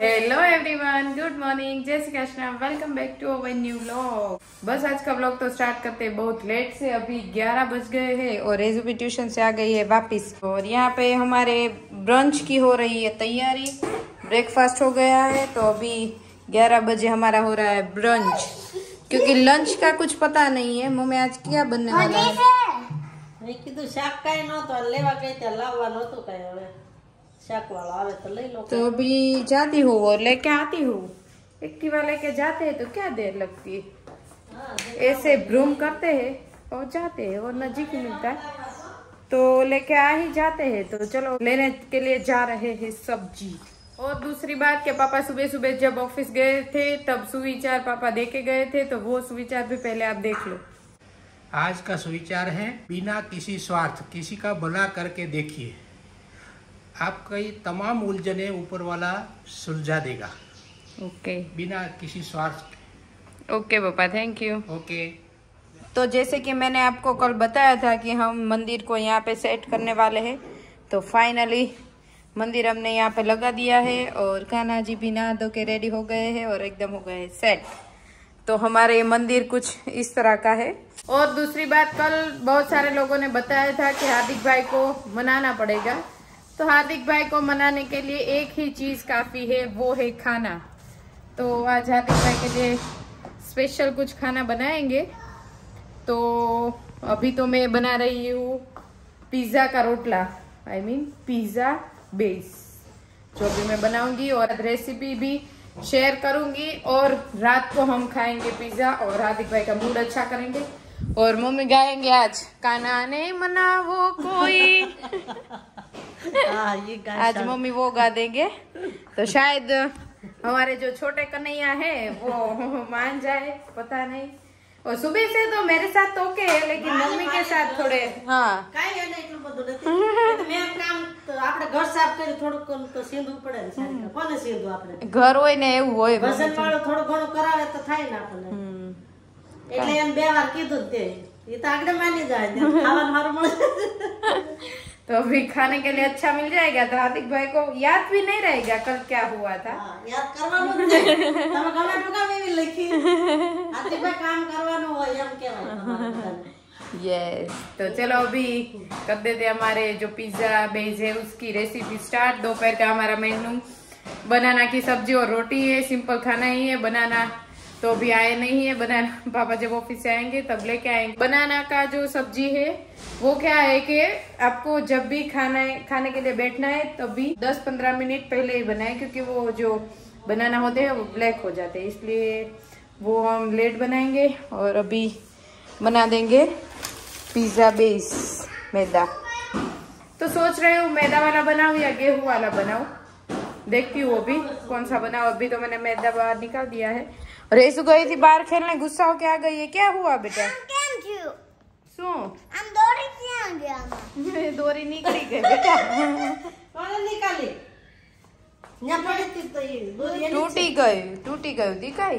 Hello everyone good morning जय Shri Krishna welcome back to our new vlog बस आज का व्लॉग तो स्टार्ट करते हैं बहुत लेट से अभी 11 बज गए हैं और रेजू भी ट्यूशन से आ गई है वापस। और यहाँ पे हमारे ब्रंच की हो रही है तैयारी। ब्रेकफास्ट हो गया है तो अभी 11 बजे हमारा हो रहा है ब्रंच क्योंकि लंच का कुछ पता नहीं है मम्मी आज क्या बनने वाला है? तो अभी जाती हूँ और लेके आती हूँ एक्टिवा लेके जाते हैं तो क्या देर लगती है ऐसे ब्रूम करते हैं और जाते हैं और नजीक ही मिलता है तो लेके आ ही जाते हैं तो चलो लेने के लिए जा रहे हैं सब्ज़ी और दूसरी बात के पापा सुबह सुबह जब ऑफ़िस गए थे तब सुविचार पापा दे के गए थे तो वो सुविचार भी पहले आप देख लो आज का सुविचार है बिना किसी स्वार्थ किसी का भला करके देखिए आपकी तमाम उलझने ऊपर वाला सुलझा देगा। ओके। okay. बिना किसी स्वार्थ ओके पापा थैंक यू ओके। तो जैसे कि मैंने आपको कल बताया था कि हम मंदिर को यहाँ पे सेट करने वाले हैं तो फाइनली मंदिर हमने यहाँ पे लगा दिया है और कान्हा जी भी नहा धो के रेडी हो गए हैं और एकदम हो गए सेट तो हमारे मंदिर कुछ इस तरह का है। और दूसरी बात कल बहुत सारे लोगों ने बताया था कि हार्दिक भाई को मनाना पड़ेगा। तो हार्दिक भाई को मनाने के लिए एक ही चीज़ काफ़ी है, वो है खाना। तो आज हार्दिक भाई के लिए स्पेशल कुछ खाना बनाएँगे। तो अभी तो मैं बना रही हूँ पिज्जा का रोटला। आई मीन पिज्जा बेस जो भी मैं बनाऊँगी और रेसिपी भी शेयर करूँगी और रात को हम खाएँगे पिज्जा और हार्दिक भाई का मूड अच्छा करेंगे। और मम्मी गाएँगे आज काना ने मना वो कोई। હા એ ગાય आज मम्मी वो गा देंगे तो शायद हमारे जो छोटे कन्हैया है वो मान जाए पता नहीं और सुबह से तो मेरे साथ तो ओके है लेकिन मम्मी के साथ थोड़े हाँ કાંઈ એને એટલું બધું નથી એ તો મેં કામ તો આપણે ઘર સાફ કરી થોડુંક કોણ તો સીંધવું પડે ને સારી કોને સીંધવું આપણે ઘર હોય ને એવું હોય વજન વાળું થોડું ઘણું કરાવે તો થાય ને આપણને હમ. એટલે એને બે વાર કીધું જ તે એ તો આગળ માની જાય ને ખાવાનું મારું મળે तो अभी खाने के लिए अच्छा मिल जाएगा तो हार्दिक भाई को याद भी नहीं रहेगा कल क्या हुआ था। आ, याद करवानो यस तो चलो अभी कर देते हमारे जो पिज्जा बेज है उसकी रेसिपी स्टार्ट दोपहर का हमारा मेनू बनाना की सब्ज़ी और रोटी है सिंपल खाना ही है बनाना तो अभी आए नहीं है, बनाना। पापा जब ऑफ़िस से आएँगे, तब लेके आएँगे। बनाना का जो सब्ज़ी है, वो क्या है कि आपको जब भी खाना है, खाने के लिए बैठना है तभी 10-15 मिनट पहले ही बनाए, क्योंकि वो जो बनाना होते हैं, वो ब्लैक हो जाते हैं। इसलिए वो हम लेट बनाएँगे और अभी बना देंगे पिज्जा बेस मैदा। तो सोच रहे हूँ मैदा वाला बनाऊँ या गेहूँ वाला बनाऊँ? देखती हूँ अभी कौन सा बना अभी तो मैंने मैदा बाहर निकाल दिया है। रेसु गई थी बाहर खेलने गुस्सा होके आ गई है क्या हुआ बेटा? दोरी निकली गई बेटा। टूटी गई टूटी गई दिखाई।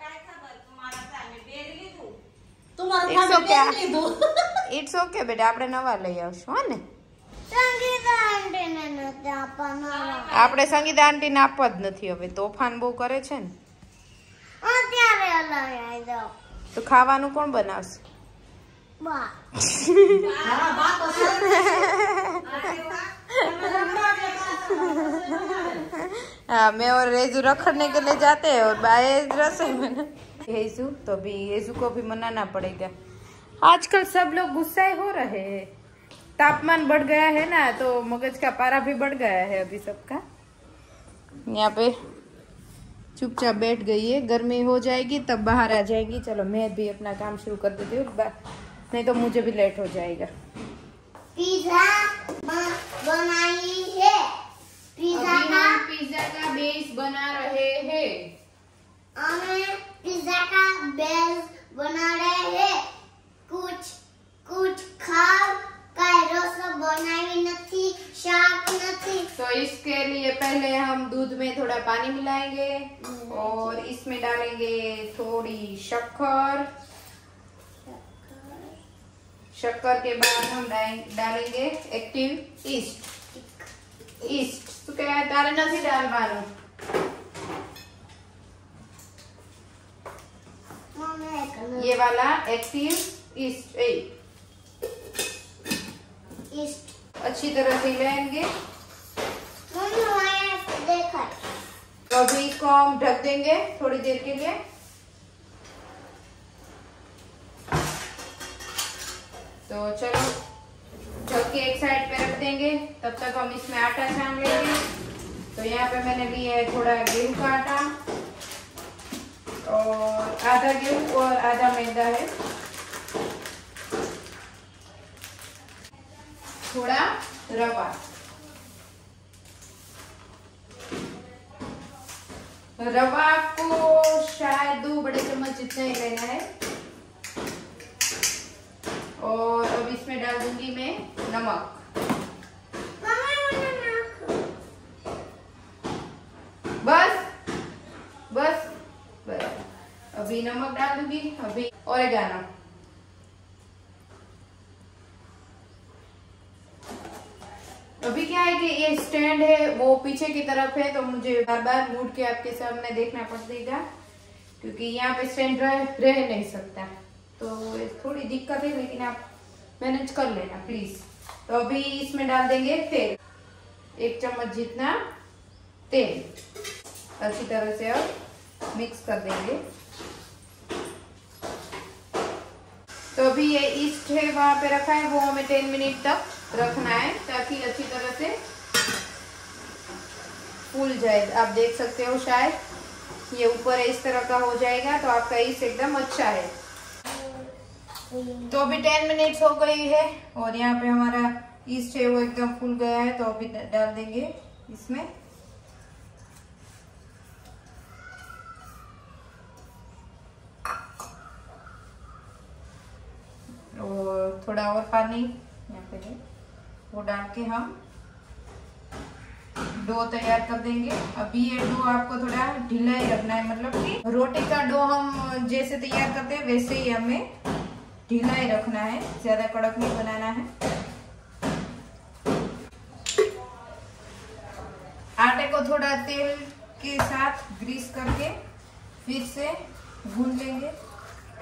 ઇટ્સ ઓકે બેટા આપણે નવા લઈ આવશું હા ને સંગીતા આંટીને નથી આપવાના આપણે સંગીતા આંટીને આપવા જ નથી હવે તોફાન બહુ કરે છે ને અત્યારે લઈ દો તો ખાવાનું કોણ બનાવશે બા હા બા તો છે. हाँ मैं और रेजू रखड़ने के लिए जाते हैं और बाय रसोई बना रेजू तो अभी रेजू को भी मनाना पड़ेगा। आजकल सब लोग गुस्साए हो रहे हैं। तापमान बढ़ गया है ना तो मगज का पारा भी बढ़ गया है अभी सबका। यहाँ पे चुपचाप बैठ गई है गर्मी हो जाएगी तब बाहर आ जाएगी। चलो मैं भी अपना काम शुरू कर देती हूँ नहीं तो मुझे भी लेट हो जाएगा। पिज्जा बनाई है। पिज्जा का पिज्जा का बेस बना रहे हैं। पिज्जा का बेस बना रहे हैं कुछ कुछ खाव કાંઈ રસો બનાવી નથી શાક નથી तो इसके लिए पहले हम दूध में थोड़ा पानी मिलाएंगे और इसमें डालेंगे थोड़ी शक्कर शक्कर के बाद हम डाल- डालेंगे एक्टिव ईस्ट ईस्ट तो क्या है तारे नहीं ये वाला एक्टिव ईस्ट ईस्ट अच्छी तरह से लेंगे तो अभी इसको हम ढक देंगे थोड़ी देर के लिए। तो चलो ढक के एक साइड पे रख देंगे तब तक हम इसमें आटा छान लेंगे। तो यहाँ पे मैंने लिया है थोड़ा गेहूँ का आटा और आधा गेहूँ और आधा मैदा है। थोड़ा रवा। रवा आपको शायद दो बड़े चम्मच जितना ही लेना है। और अब इसमें डाल दूँगी मैं नमक। अभी नमक डाल दूँगी अभी ओरेगानो अभी क्या है कि ये स्टैंड है वो पीछे की तरफ़ है तो मुझे बार बार मुड़ के आपके सामने देखना पड़ेगा क्योंकि यहाँ पे स्टैंड रह, रह नहीं सकता। तो थोड़ी दिक्कत है लेकिन आप मैनेज कर लेना प्लीज़ तो अभी इसमें डाल देंगे तेल। एक चम्मच जितना तेल। अच्छी तरह से अब मिक्स कर देंगे। अभी ये ईस्ट है, वहाँ पे रखा है, वो हमें टेन मिनट तक रखना है, ताकि अच्छी तरह से फूल जाए। आप देख सकते हो शायद, ये ऊपर इस तरह का हो जाएगा तो आपका ईस्ट एकदम अच्छा है। तो अभी टेन मिनट्स हो गई है, और यहाँ पे हमारा ईस्ट है, वो एकदम फूल गया है तो अभी डाल देंगे इसमें और थोड़ा और पानी यहाँ पे वो डाल के हम डो तैयार कर देंगे। अभी ये डो आपको थोड़ा ढीला ही रखना है मतलब कि रोटी का डो हम जैसे तैयार करते हैं, वैसे ही हमें ढीला ही रखना है। ज़्यादा कड़क नहीं बनाना है। आटे को थोड़ा तेल के साथ ग्रीस करके फिर से भून लेंगे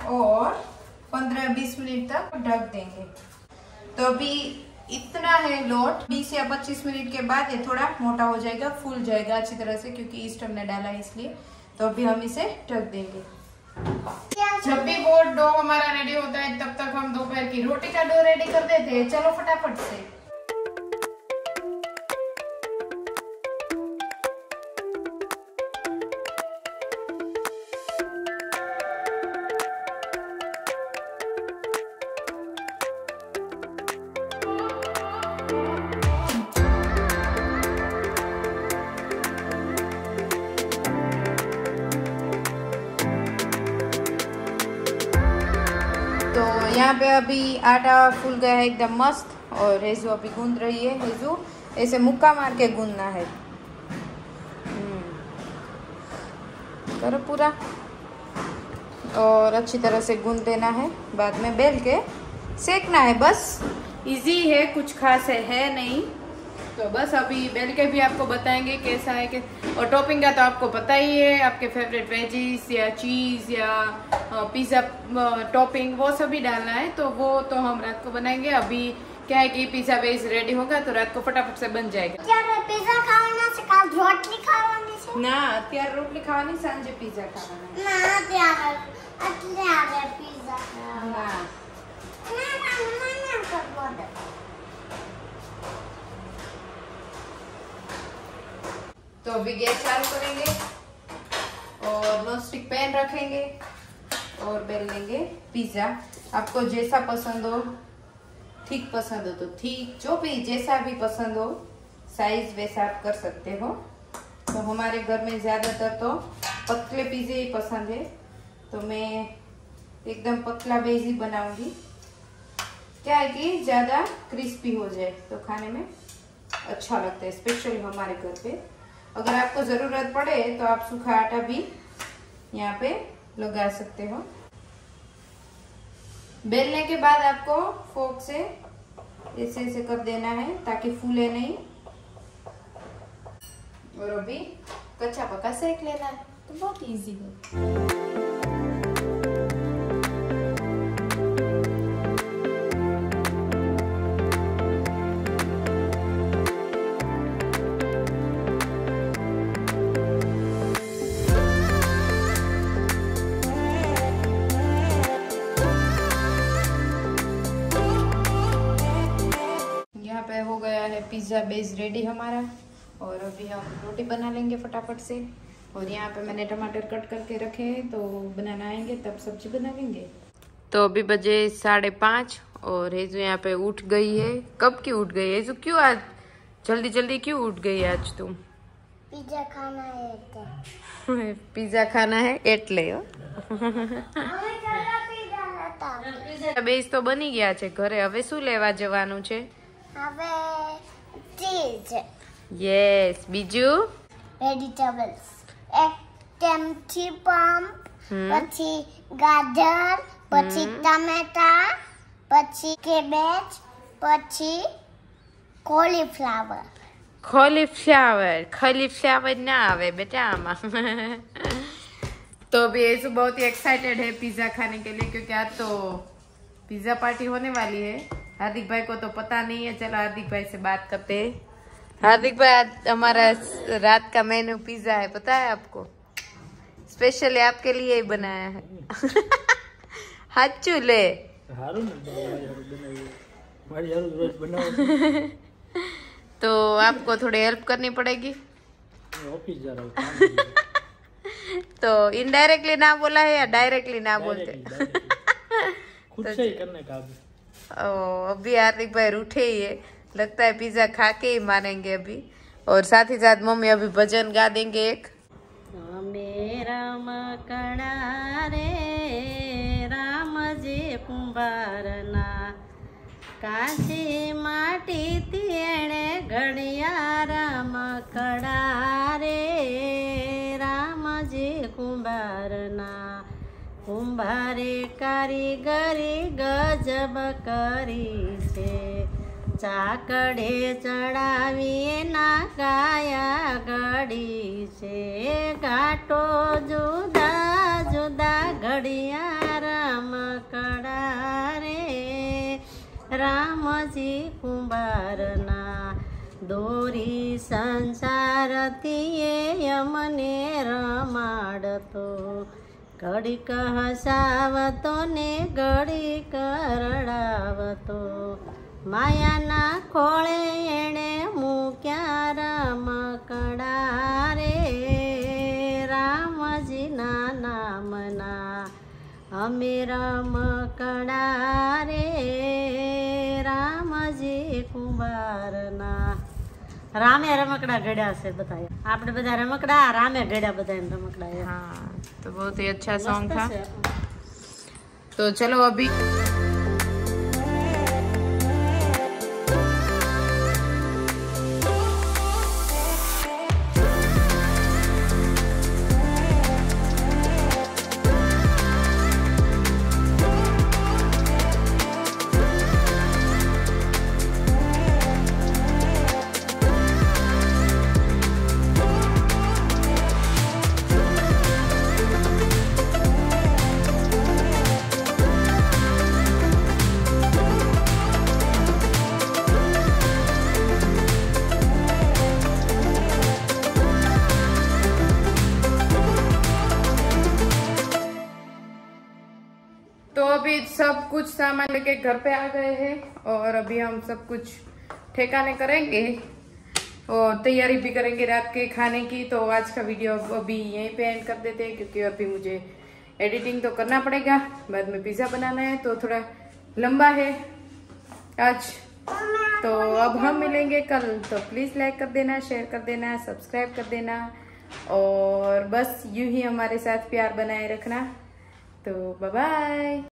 और 15-20 मिनट तक ढक देंगे। तो अभी इतना है लोट 20 या 25 मिनट के बाद ये थोड़ा मोटा हो जाएगा, फूल जाएगा अच्छी तरह से, क्योंकि ईस्ट हमने डाला है इसलिए। तो अभी हम इसे ढक देंगे। जब भी वो डो हमारा रेडी होता है, तब तक हम दोपहर की रोटी का डो रेडी कर देते हैं। चलो फटाफट से। यहाँ पे अभी आटा फूल गया है एकदम मस्त और हेजू अभी गूंद रही है हेजू। ऐसे मुक्का मार के गूंदना है। हम्म। करो पूरा। और अच्छी तरह से गूंद देना है बाद में बेल के सेकना है बस। इजी है कुछ खास है, है नहीं। तो बस अभी बेल के भी आपको बताएंगे कैसा है कि और टॉपिंग का तो आपको पता ही है आपके फेवरेट वेजीज या चीज या पिज्जा टॉपिंग वो सभी डालना है तो वो तो हम रात को बनाएंगे अभी क्या है कि पिज्जा बेस रेडी होगा तो रात को फटाफट से बन जाएगा ત્યારે પીઝા ખાવાના છે કાલ રોટલી ખાવાની છે ના અત્યારે રોટલી ખાવાની સાંજે પિઝા ખાવાના ના ત્યારે અત્યારે પીઝા ના ના ના મને કરવો तो अभी गैस चालू करेंगे और नॉन स्टिक पैन रखेंगे और बेल लेंगे पिज्जा। आपको जैसा पसंद हो, ठीक पसंद हो तो ठीक, जो भी जैसा भी पसंद हो साइज़ वैसा आप कर सकते हो। तो हमारे घर में ज़्यादातर तो पतले पिज्जे ही पसंद है। तो मैं एकदम पतला बेज ही बनाऊँगी। क्या है कि ज़्यादा क्रिस्पी हो जाए तो खाने में अच्छा लगता है स्पेशली हमारे घर पे। अगर आपको ज़रूरत पड़े तो आप सूखा आटा भी यहाँ पे लगा सकते हो। बेलने के बाद आपको फोक से ऐसे ऐसे कर देना है ताकि फूले नहीं। और अभी कच्चा पका सेक लेना है तो बहुत इजी है। पे हो गया है पिज़्ज़ा बेस रेडी हमारा और अभी हम रोटी बना लेंगे फटाफट से और यहाँ पे मैंने टमाटर कट करके रखे हैं तो बनाना आएंगे तब सब्जी बना लेंगे तो अभी बजे साढ़े पाँच और हेजू यहाँ पे उठ गई है कब की उठ गई है हेजू क्यों आज जल्दी जल्दी क्यों उठ गई आज तुम पिज्जा खाना है तो पिज़्ज़ा खाना है એટલે હો. અમે ચાલો પિઝા હતા બેઝ તો બની ગયા છે ઘરે હવે શું લેવા જવાનું છે હવે ચીઝ યસ બીજું વેજીટેબલ્સ એક ટેમથી પંપ હમ. પછી ગાજર પછી ટમેટા પછી કેબેજ પછી કોલીફ્લાવર कॉलीफ्लावर कॉलीफ्लावर ना आवे बेटा आमा तो अभी ऐसु बहुत ही एक्साइटेड है पिज्जा खाने के लिए क्योंकि आज तो पिज्जा पार्टी होने वाली है हार्दिक भाई को तो पता नहीं है। चलो हार्दिक भाई से बात करते हैं। हार्दिक भाई हमारा रात का मेनू पिज़्ज़ा है पता है आपको? स्पेशली आपके लिए ही बनाया है। हाचू चूल्हे। तो आपको थोड़ी हेल्प करनी पड़ेगी। तो इनडायरेक्टली ना बोला है या डायरेक्टली ना बोलते? खुद तो से ही करने का अभी ओ, अभी हार्दिक भाई रूठे ही है लगता है पिज्जा खा के ही मारेंगे अभी और साथ ही साथ मम्मी अभी भजन गा देंगे एक અમે રમકડા રે રામજી કુંભારના કાચી માટીથી એણે ઘડિયા રમકડા રે રામજી કુંભારના કુંભારે કારીગરી ગજબ કરી છે. ચાકડે ચડાવી ના ગાયા ઘડી છે. ઘાટો જુદા જુદા ઘડિયા રમકડા રે. રામજી કુંભારના દોરી સંસારથી એ અમને રમાડતો ઘડીક હસાવતો ને ઘડીક રડાવતો માયાના ખોળે એણે મૂક્યા રમકડા રે રામજીના નામના અમે રમકડા રે રામજી કુંભારના રામે રમકડા ગળ્યા છે બતાય આપણે બધા રમકડા રામે ગળ્યા બધા એમ રમકડા હા તો બહુ અચ્છા સોંગ થા તો ચલો અભી के घर पे आ गए हैं और अभी हम सब कुछ ठेकाने करेंगे और तैयारी भी करेंगे रात के खाने की। तो आज का वीडियो अभी यहीं पे एंड कर देते हैं क्योंकि अभी मुझे एडिटिंग तो करना पड़ेगा। बाद में पिज़्ज़ा बनाना है तो थोड़ा लंबा है आज। तो अब हम मिलेंगे कल। तो प्लीज़ लाइक कर देना शेयर कर देना सब्सक्राइब कर देना और बस यू ही हमारे साथ प्यार बनाए रखना। तो बाय